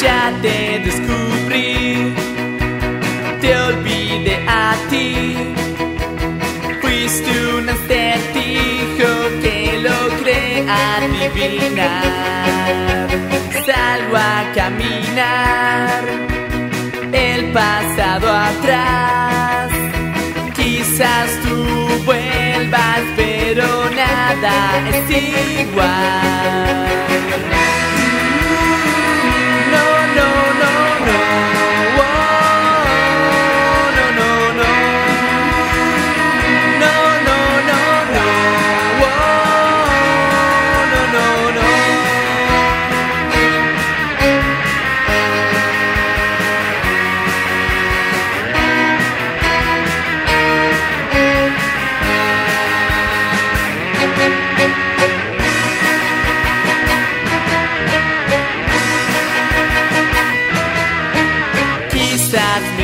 ya te descubrí, te olvidé a ti, fuiste un acertijo que logré adivinar, salgo a caminar, el pasado atrás, quizás tú vuelvas, pero nada es igual.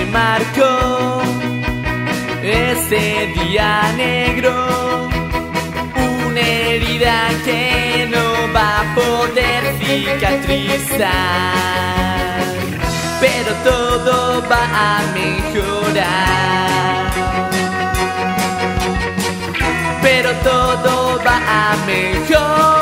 Marcó ese día negro, una herida que no va a poder cicatrizar, pero todo va a mejorar. Pero todo va a mejorar.